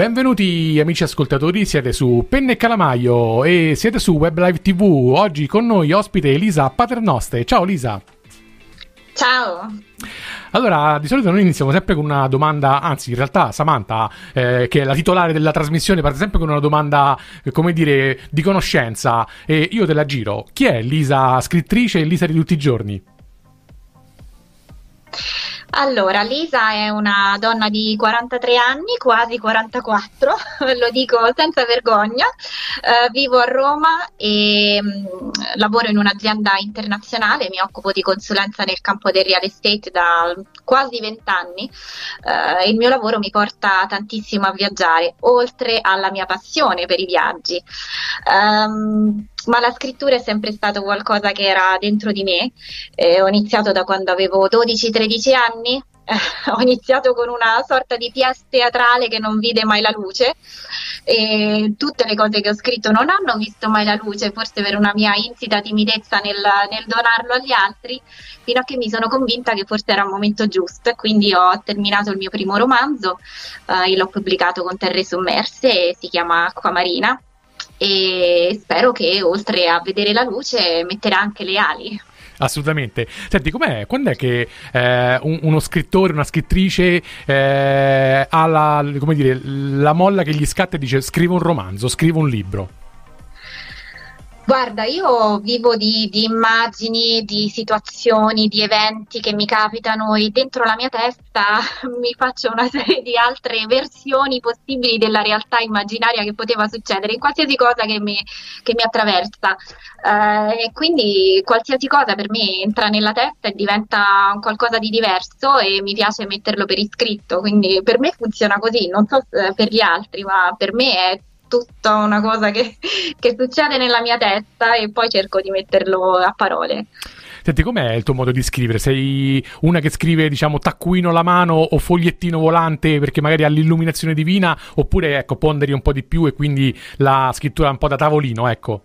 Benvenuti amici ascoltatori, siete su Penne e Calamaio e siete su Web Live TV. Oggi con noi ospite Elisa Paternoste. Ciao Lisa. Ciao. Allora, di solito noi iniziamo sempre con una domanda, anzi in realtà Samantha, eh, che è la titolare della trasmissione, parte sempre con una domanda, eh, come dire, di conoscenza e io te la giro. Chi è Lisa scrittrice e Lisa di tutti i giorni? Allora, Lisa è una donna di 43 anni, quasi 44, lo dico senza vergogna. Uh, vivo a Roma e um, lavoro in un'azienda internazionale, mi occupo di consulenza nel campo del real estate da quasi 20 anni. Uh, il mio lavoro mi porta tantissimo a viaggiare, oltre alla mia passione per i viaggi. Um, ma la scrittura è sempre stato qualcosa che era dentro di me. Eh, ho iniziato da quando avevo 12-13 anni, ho iniziato con una sorta di pièce teatrale che non vide mai la luce e tutte le cose che ho scritto non hanno visto mai la luce, forse per una mia insita timidezza nel, nel donarlo agli altri, fino a che mi sono convinta che forse era il momento giusto. Quindi ho terminato il mio primo romanzo, eh, l'ho pubblicato con Terre Sommerse e si chiama Acquamarina e spero che oltre a vedere la luce metterà anche le ali. Assolutamente. Senti, com'è? Quando è che eh, un, uno scrittore, una scrittrice eh, ha la, dire, la molla che gli scatta e dice scrivo un romanzo, scrivo un libro? Guarda, io vivo di, di, immagini, di situazioni, di eventi che mi capitano e dentro la mia testa mi faccio una serie di altre versioni possibili della realtà immaginaria che poteva succedere in qualsiasi cosa che mi, che mi attraversa. Eh, e quindi qualsiasi cosa per me entra nella testa e diventa qualcosa di diverso e mi piace metterlo per iscritto. Quindi per me funziona così, non so per gli altri, ma per me è tutta una cosa che, che succede nella mia testa e poi cerco di metterlo a parole. Senti, com'è il tuo modo di scrivere? Sei una che scrive, diciamo, taccuino alla mano o fogliettino volante perché magari ha l'illuminazione divina, oppure, ecco, ponderi un po' di più e quindi la scrittura è un po' da tavolino, ecco?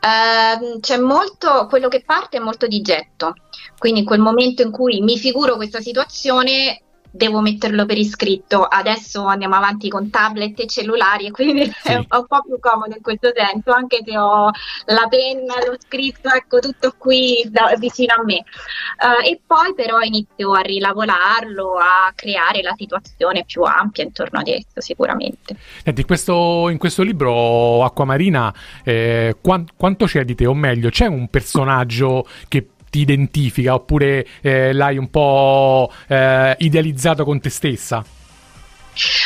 Uh, c'è molto, quello che parte è molto di getto, quindi in quel momento in cui mi figuro questa situazione devo metterlo per iscritto. Adesso andiamo avanti con tablet e cellulari e quindi sì. è un po' più comodo in questo senso, anche se ho la penna, lo scritto, ecco tutto qui da, vicino a me. Uh, e poi però inizio a rilavorarlo, a creare la situazione più ampia intorno ad esso sicuramente. Senti, questo, in questo libro Acquamarina eh, quant, quanto c'è di te, o meglio, c'è un personaggio che ti identifica oppure eh, l'hai un po' eh, idealizzato con te stessa?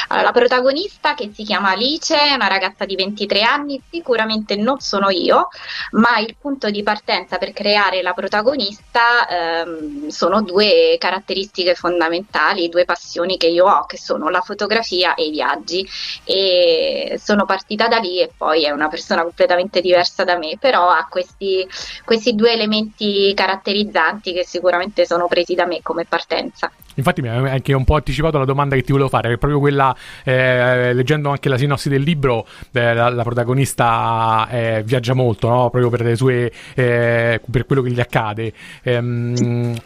Allora, la protagonista che si chiama Alice è una ragazza di 23 anni, sicuramente non sono io, ma il punto di partenza per creare la protagonista ehm, sono due caratteristiche fondamentali, due passioni che io ho, che sono la fotografia e i viaggi. E sono partita da lì e poi è una persona completamente diversa da me, però ha questi, questi due elementi caratterizzanti che sicuramente sono presi da me come partenza. Infatti mi ha anche un po' anticipato la domanda che ti volevo fare, è proprio quella, eh, leggendo anche la sinossi del libro, eh, la, la, protagonista eh, viaggia molto, no? proprio per, sue, eh, per quello che gli accade. Ehm,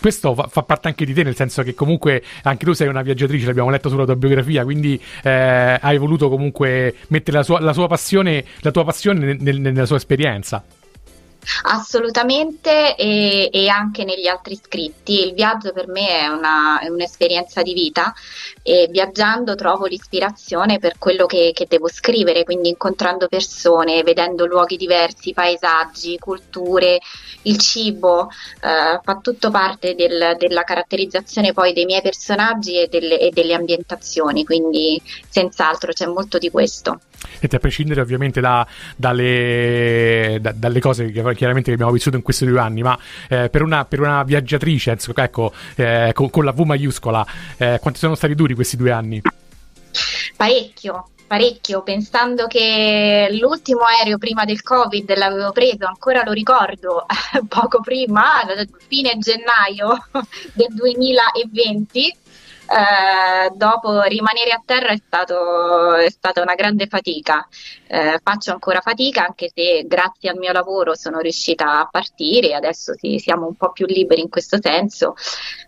questo fa, fa, parte anche di te, nel senso che comunque anche tu sei una viaggiatrice, l'abbiamo letto sulla tua biografia, quindi eh, hai voluto comunque mettere la, sua, la, sua passione, la tua passione nel, nella sua esperienza. Assolutamente e, e, anche negli altri scritti. Il viaggio per me è, una, è, un'esperienza di vita e viaggiando trovo l'ispirazione per quello che, che, devo scrivere, quindi incontrando persone, vedendo luoghi diversi, paesaggi, culture, il cibo, eh, fa tutto parte del, della caratterizzazione poi dei miei personaggi e delle, e delle ambientazioni, quindi senz'altro c'è molto di questo. Senti, a prescindere ovviamente da, dalle, da, dalle, cose che chiaramente che abbiamo vissuto in questi due anni, ma eh, per, una, per, una, viaggiatrice, ecco, eh, con, con, la V maiuscola, eh, quanti sono stati duri questi due anni? Parecchio, parecchio, pensando che l'ultimo aereo prima del Covid l'avevo preso, ancora lo ricordo, poco prima, fine gennaio del 2020 eh, dopo rimanere a terra è, stato, è, stata una grande fatica. Eh, faccio ancora fatica anche se grazie al mio lavoro sono riuscita a partire, adesso sì, siamo un po' più liberi in questo senso,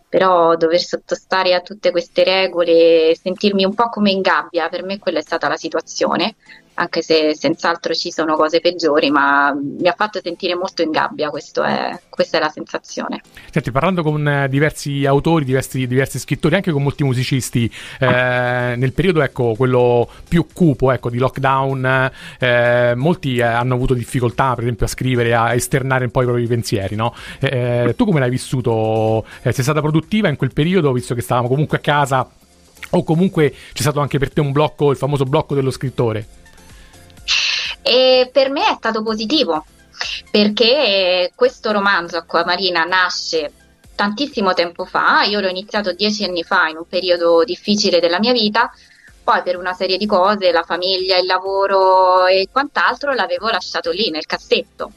però dover sottostare a tutte queste regole, sentirmi un po' come in gabbia, per me quella è stata la situazione anche se senz'altro ci sono cose peggiori, ma mi ha fatto sentire molto in gabbia, è, questa è la sensazione. Senti, parlando con eh, diversi autori, diversi, diversi scrittori, anche con molti musicisti, eh, nel periodo ecco, quello più cupo ecco, di lockdown, eh, molti eh, hanno avuto difficoltà, per esempio, a scrivere, a esternare un po' i propri pensieri. No? Eh, tu come l'hai vissuto? sei stata produttiva in quel periodo, visto che stavamo comunque a casa? O comunque c'è stato anche per te un blocco, il famoso blocco dello scrittore? E per me è stato positivo perché questo romanzo Acquamarina nasce tantissimo tempo fa, io l'ho iniziato dieci anni fa in un periodo difficile della mia vita, poi per una serie di cose, la famiglia, il lavoro e quant'altro, l'avevo lasciato lì nel cassetto.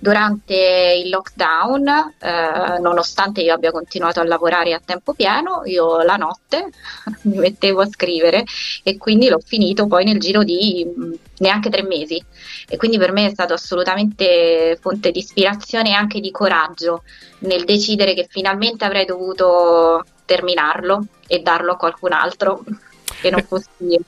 Durante il lockdown, eh, nonostante io abbia continuato a lavorare a tempo pieno, io la notte mi mettevo a scrivere e quindi l'ho finito poi nel giro di mm, neanche tre mesi. E quindi per me è stato assolutamente fonte di ispirazione e anche di coraggio nel decidere che finalmente avrei dovuto terminarlo e darlo a qualcun altro che non fossi io.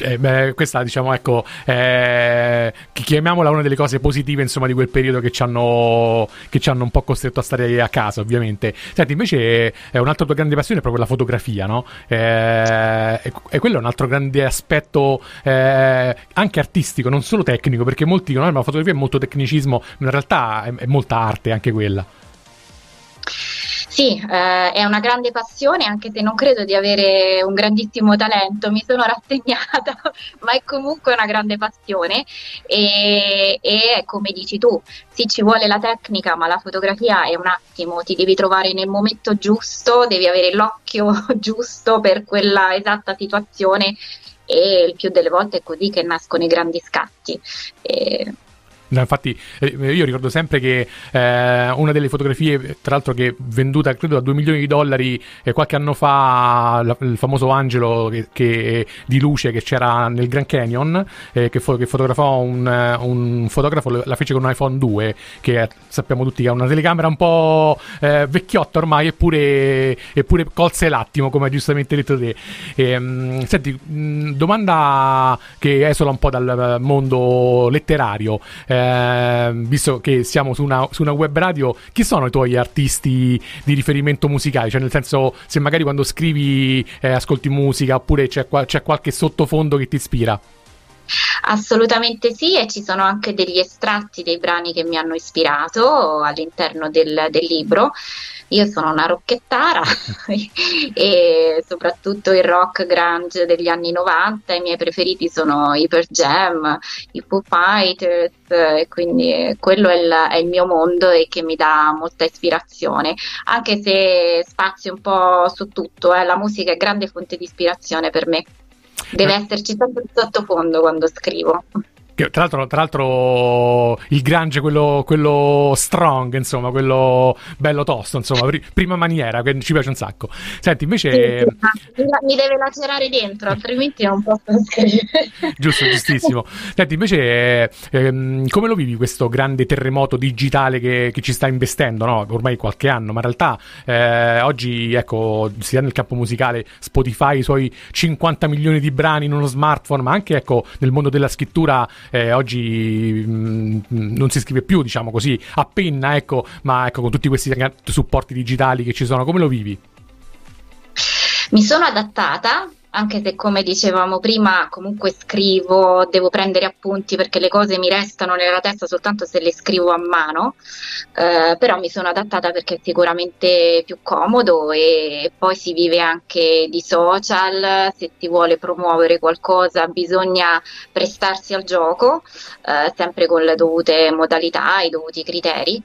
Eh, beh, questa diciamo ecco eh, chiamiamola una delle cose positive insomma di quel periodo che ci, hanno, che ci hanno un po' costretto a stare a casa ovviamente senti invece è un'altra tua grande passione è proprio la fotografia no? Eh, e, e, quello è un altro grande aspetto eh, anche artistico non solo tecnico perché molti dicono no, ma la fotografia è molto tecnicismo in realtà è, è molta arte anche quella sì, eh, è una grande passione, anche se non credo di avere un grandissimo talento, mi sono rassegnata, ma è comunque una grande passione e, e come dici tu, sì ci vuole la tecnica, ma la fotografia è un attimo, ti devi trovare nel momento giusto, devi avere l'occhio giusto per quella esatta situazione e il più delle volte è così che nascono i grandi scatti. E Infatti, eh, io ricordo sempre che eh, una delle fotografie, tra l'altro, che venduta credo a 2 milioni di dollari eh, qualche anno fa, la, il famoso angelo che, che, di luce che c'era nel Grand Canyon, eh, che, fo- che, fotografò un, un, fotografo, la fece con un iPhone 2, che sappiamo tutti che ha una telecamera un po' eh, vecchiotta ormai, eppure, eppure, colse l'attimo, come hai giustamente detto te. Ehm, senti, mh, domanda che esula un po' dal mondo letterario. Eh, eh, visto che siamo su una, su una, web radio, chi sono i tuoi artisti di riferimento musicale? Cioè, nel senso, se magari quando scrivi eh, ascolti musica oppure c'è, c'è qualche sottofondo che ti ispira? Assolutamente sì, e ci sono anche degli estratti dei brani che mi hanno ispirato all'interno del, del libro. Io sono una rocchettara e soprattutto il rock grunge degli anni 90, i miei preferiti sono i Per Jam, i Foo Fighters, e quindi quello è il, è il, mio mondo e che mi dà molta ispirazione, anche se spazio un po' su tutto, eh. la musica è grande fonte di ispirazione per me. Deve esserci sempre il sottofondo quando scrivo. Che, tra, l'altro, tra l'altro, il grunge, quello, quello, strong, insomma, quello bello tosto, insomma, prima maniera, che ci piace un sacco. Senti, invece... Sì, mi deve lacerare dentro, altrimenti non posso scrivere. Giusto, giustissimo. Senti, invece, ehm, come lo vivi questo grande terremoto digitale che, che ci sta investendo, no? Ormai qualche anno, ma in realtà eh, oggi, ecco, sia nel campo musicale, Spotify, i suoi 50 milioni di brani in uno smartphone, ma anche, ecco, nel mondo della scrittura eh, oggi mh, mm, non si scrive più, diciamo così, a penna, ecco, ma ecco, con tutti questi supporti digitali che ci sono, come lo vivi? Mi sono adattata anche se come dicevamo prima comunque scrivo, devo prendere appunti perché le cose mi restano nella testa soltanto se le scrivo a mano, eh, però mi sono adattata perché è sicuramente più comodo e poi si vive anche di social, se si vuole promuovere qualcosa bisogna prestarsi al gioco, eh, sempre con le dovute modalità, i dovuti criteri.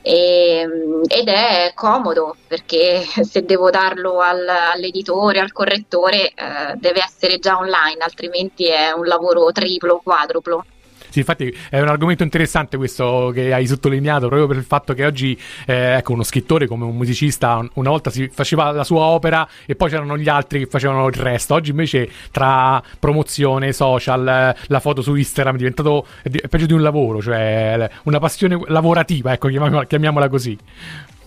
E, ehm, ed è comodo perché se devo darlo al, all'editore, al correttore, eh, deve essere già online, altrimenti è un lavoro triplo, quadruplo. Sì, infatti è un argomento interessante questo che hai sottolineato proprio per il fatto che oggi eh, ecco, uno scrittore come un musicista una volta si faceva la sua opera e poi c'erano gli altri che facevano il resto. Oggi invece tra promozione, social, la foto su Instagram è diventato è peggio di un lavoro, cioè una passione lavorativa, ecco, chiamiamola, chiamiamola così.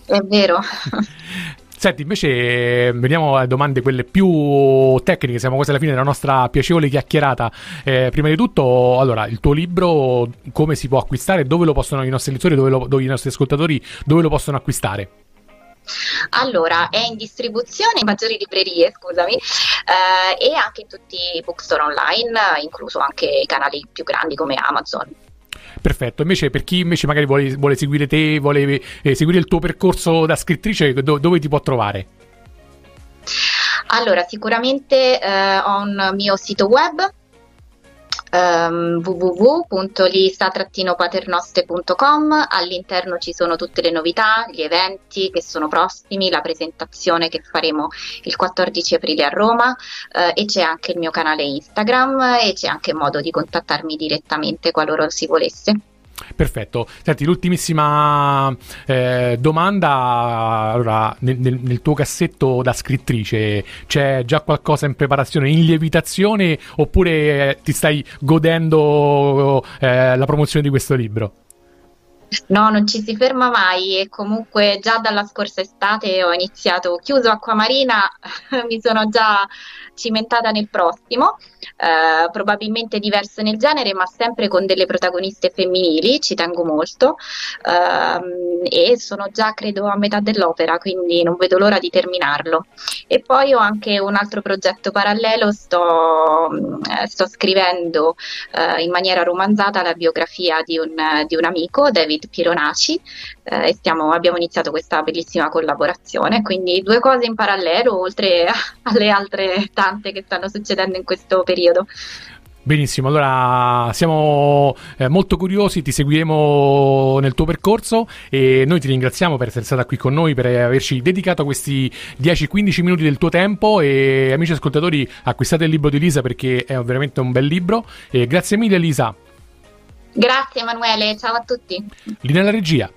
È vero. Senti, invece veniamo alle domande quelle più tecniche, siamo quasi alla fine della nostra piacevole chiacchierata. Eh, prima di tutto, allora, il tuo libro come si può acquistare? Dove lo possono i nostri lettori, dove, lo, dove i nostri ascoltatori, dove lo possono acquistare? Allora, è in distribuzione in maggiori librerie, scusami, eh, e anche in tutti i bookstore online, incluso anche i canali più grandi come Amazon. Perfetto, invece per chi invece magari vuole, vuole seguire te, vuole eh, seguire il tuo percorso da scrittrice, do, dove ti può trovare? Allora, sicuramente eh, ho un mio sito web um, ehm, www.lista-paternoste.com all'interno ci sono tutte le novità, gli eventi che sono prossimi, la presentazione che faremo il 14 aprile a Roma uh, e c'è anche il mio canale Instagram e c'è anche modo di contattarmi direttamente qualora si volesse. Perfetto. Senti, l'ultimissima eh, domanda. Allora, nel, nel, tuo cassetto da scrittrice c'è già qualcosa in preparazione, in lievitazione, oppure eh, ti stai godendo eh, la promozione di questo libro? No, non ci si ferma mai e comunque già dalla scorsa estate ho iniziato, chiuso Acquamarina, mi sono già cimentata nel prossimo, eh, probabilmente diverso nel genere, ma sempre con delle protagoniste femminili, ci tengo molto, ehm, e sono già credo a metà dell'opera, quindi non vedo l'ora di terminarlo. E poi ho anche un altro progetto parallelo, sto, eh, sto scrivendo eh, in maniera romanzata la biografia di un, di un amico, David Pironaci, eh, e stiamo, abbiamo iniziato questa bellissima collaborazione, quindi due cose in parallelo, oltre alle altre tante che stanno succedendo in questo periodo. Benissimo, allora siamo eh, molto curiosi, ti seguiremo nel tuo percorso e noi ti ringraziamo per essere stata qui con noi, per averci dedicato questi 10-15 minuti del tuo tempo e amici ascoltatori acquistate il libro di Lisa perché è veramente un bel libro e grazie mille Lisa. Grazie Emanuele, ciao a tutti. Linea alla regia.